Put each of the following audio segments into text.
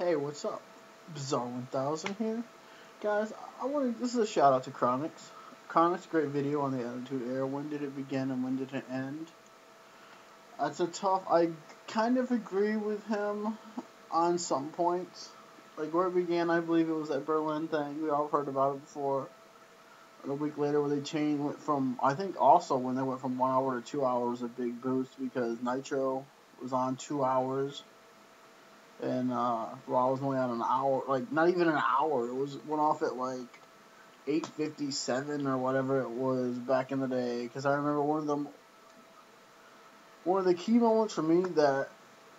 Hey, what's up? Bizzarr 1000 here. Guys, I want to. This is a shout out to Chronix. Chronix, great video on the Attitude Era. When did it begin and when did it end? That's a tough. I kind of agree with him on some points. Like where it began, I believe it was that Berlin thing. We all heard about it before. And a week later, where they changed went from I think also when they went from one hour to two hours, a big boost because Nitro was on two hours and uh, Raw was only on an hour, like not even an hour. It was went off at like eight fifty seven or whatever it was back in the day. Because I remember one of them, one of the key moments for me that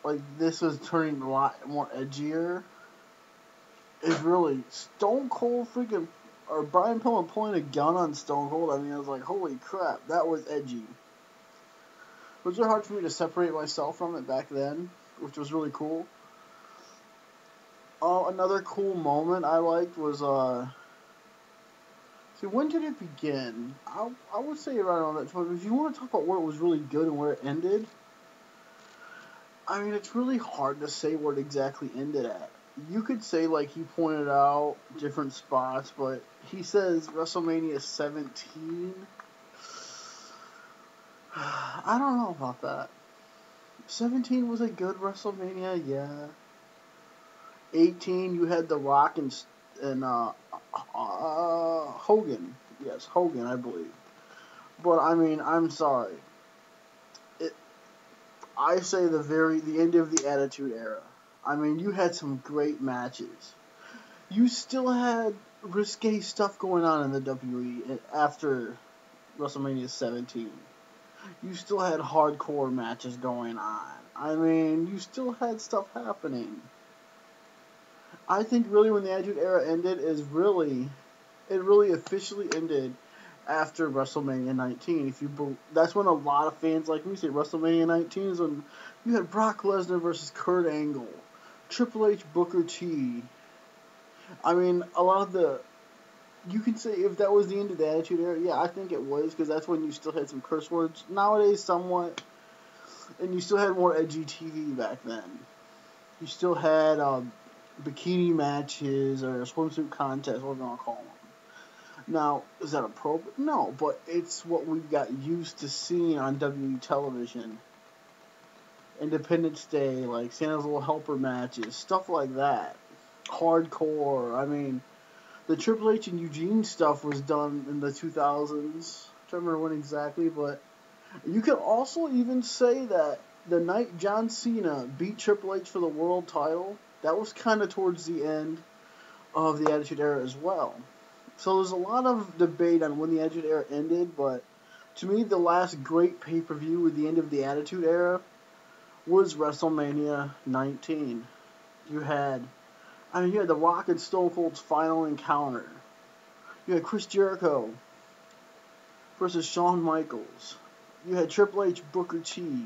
like this was turning a lot more edgier. Is really Stone Cold freaking or Brian Pillman pulling a gun on Stone Cold. I mean, I was like, holy crap, that was edgy. It was really hard for me to separate myself from it back then, which was really cool. Oh, another cool moment I liked was uh. See, when did it begin? I I would say right on that time. If you want to talk about where it was really good and where it ended, I mean, it's really hard to say where it exactly ended at. You could say like he pointed out different spots, but he says WrestleMania 17. I don't know about that. 17 was a good WrestleMania, yeah. 18, you had The Rock and and uh, uh, Hogan. Yes, Hogan, I believe. But I mean, I'm sorry. It. I say the very the end of the Attitude Era. I mean, you had some great matches. You still had risque stuff going on in the WWE after WrestleMania 17. You still had hardcore matches going on. I mean, you still had stuff happening. I think really when the Attitude Era ended is really, it really officially ended after WrestleMania 19. If you, that's when a lot of fans like me say WrestleMania 19 is when you had Brock Lesnar versus Kurt Angle, Triple H, Booker T. I mean, a lot of the, you can say if that was the end of the Attitude Era, yeah, I think it was because that's when you still had some curse words. Nowadays, somewhat, and you still had more edgy TV back then. You still had um, bikini matches or swimsuit contests, we're gonna call them. Now, is that appropriate? No, but it's what we got used to seeing on WWE television. Independence Day, like Santa's Little Helper matches, stuff like that. Hardcore. I mean, the Triple H and Eugene stuff was done in the 2000s. I don't remember when exactly, but you could also even say that the night John Cena beat Triple H for the world title that was kind of towards the end of the Attitude Era as well. So there's a lot of debate on when the Attitude Era ended, but to me, the last great pay per view with the end of the Attitude Era was WrestleMania 19. You had, I mean, you had The Rock and Stone Cold's final encounter. You had Chris Jericho versus Shawn Michaels. You had Triple H Booker T.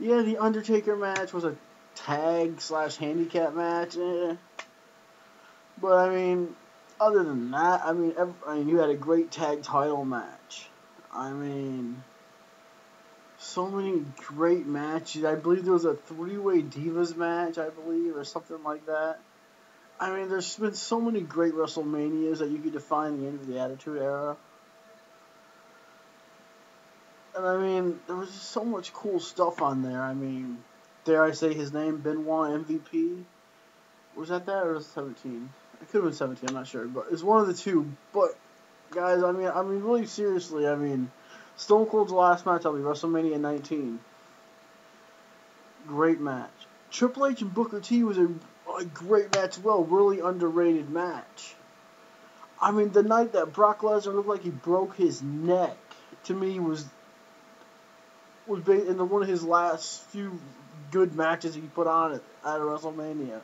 Yeah, the Undertaker match was a tag slash handicap match. Eh. But I mean, other than that, I mean, every, I mean, you had a great tag title match. I mean, so many great matches. I believe there was a three-way Divas match, I believe, or something like that. I mean, there's been so many great WrestleManias that you could define the end of the Attitude Era. And I mean, there was just so much cool stuff on there. I mean, dare I say his name, Benoit MVP. Was that that or was it 17? It could have been 17, I'm not sure, but it's one of the two. But guys, I mean, I mean, really seriously, I mean, Stone Cold's last match, I'll be WrestleMania 19. Great match. Triple H and Booker T was a, a great match as well, really underrated match. I mean, the night that Brock Lesnar looked like he broke his neck, to me was was in the one of his last few good matches he put on at, at WrestleMania.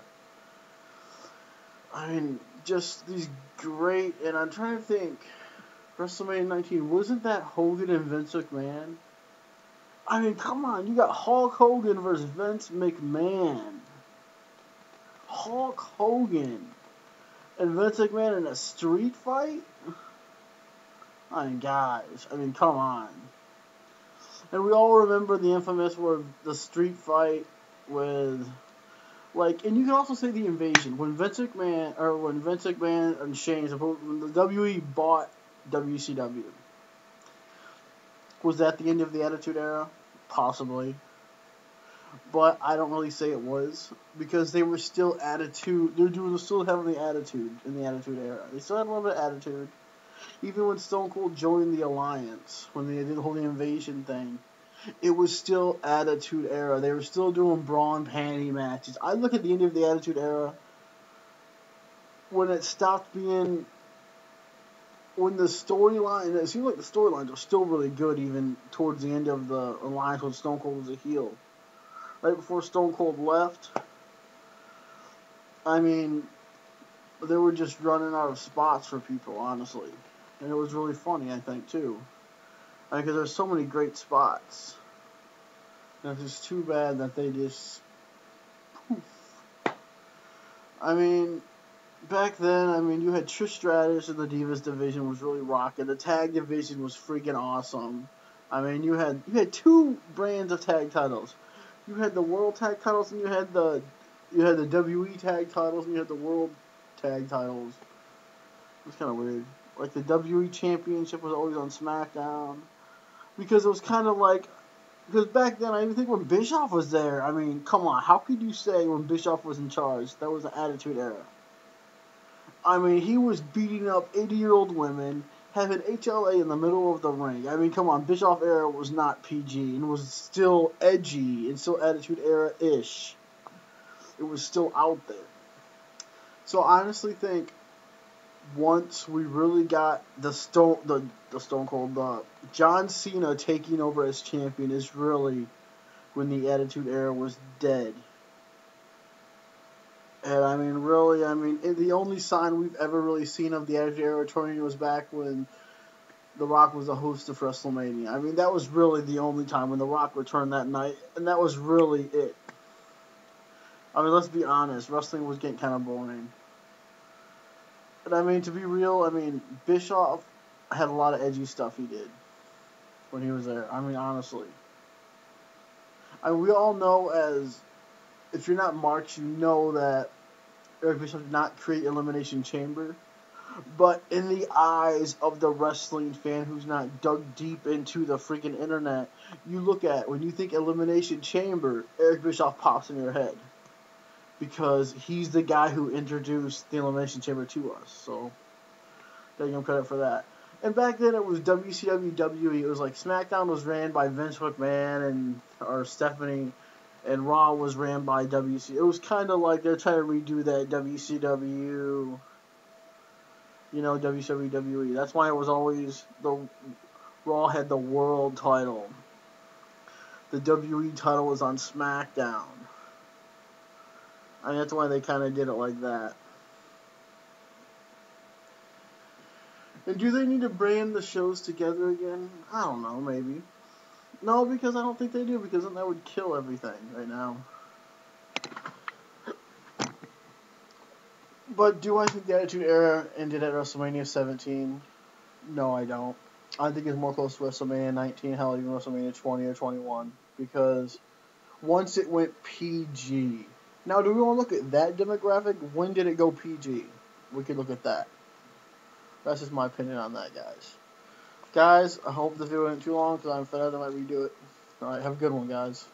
I mean, just these great, and I'm trying to think. WrestleMania 19 wasn't that Hogan and Vince McMahon? I mean, come on, you got Hulk Hogan versus Vince McMahon. Hulk Hogan and Vince McMahon in a street fight? I mean, guys, I mean, come on. And we all remember the infamous where the street fight with Like, and you can also say the invasion when Vince McMahon or when Vince McMahon and Shane, the WWE bought WCW. Was that the end of the Attitude Era? Possibly. But I don't really say it was because they were still attitude. They were still having the attitude in the Attitude Era. They still had a little bit of attitude. Even when Stone Cold joined the Alliance, when they did the whole invasion thing, it was still Attitude Era. They were still doing bra and panty matches. I look at the end of the Attitude Era when it stopped being when the storyline it seemed like the storylines were still really good even towards the end of the alliance when Stone Cold was a heel. Right before Stone Cold left, I mean, they were just running out of spots for people, honestly, and it was really funny, I think too, because mean, there's so many great spots. And it's just too bad that they just poof. I mean, back then, I mean, you had Trish Stratus in the Divas division was really rocking. The tag division was freaking awesome. I mean, you had you had two brands of tag titles. You had the World Tag titles, and you had the you had the WE Tag titles, and you had the World Tag titles. It's kind of weird. Like the WE Championship was always on SmackDown because it was kind of like because back then I even think when Bischoff was there. I mean, come on, how could you say when Bischoff was in charge that was the Attitude Era? I mean, he was beating up 80 year old women, having HLA in the middle of the ring. I mean, come on, Bischoff era was not PG and was still edgy and still Attitude Era ish. It was still out there. So I honestly think once we really got the stone the the Stone Cold the John Cena taking over as champion is really when the Attitude Era was dead. And I mean, really, I mean, the only sign we've ever really seen of the Attitude Era returning was back when The Rock was the host of WrestleMania. I mean, that was really the only time when The Rock returned that night, and that was really it. I mean, let's be honest, wrestling was getting kind of boring. And I mean, to be real, I mean, Bischoff had a lot of edgy stuff he did when he was there. I mean, honestly. I mean, we all know as if you're not Marks, you know that Eric Bischoff did not create Elimination Chamber. But in the eyes of the wrestling fan who's not dug deep into the freaking internet, you look at when you think Elimination Chamber, Eric Bischoff pops in your head. Because he's the guy who introduced the Elimination Chamber to us. So, give him credit for that. And back then it was WCW WWE. It was like SmackDown was ran by Vince McMahon and or Stephanie and Raw was ran by WC. It was kind of like they're trying to redo that WCW, you know, WWE. That's why it was always the Raw had the world title. The WE title was on SmackDown. I mean, that's why they kind of did it like that. And do they need to brand the shows together again? I don't know, maybe. No, because I don't think they do, because then that would kill everything right now. But do I think the Attitude Era ended at WrestleMania 17? No, I don't. I think it's more close to WrestleMania 19, hell, even WrestleMania 20 or 21. Because once it went PG. Now, do we want to look at that demographic? When did it go PG? We could look at that. That's just my opinion on that, guys. Guys, I hope the video isn't too long because I'm fed up. I might redo it. Alright, have a good one, guys.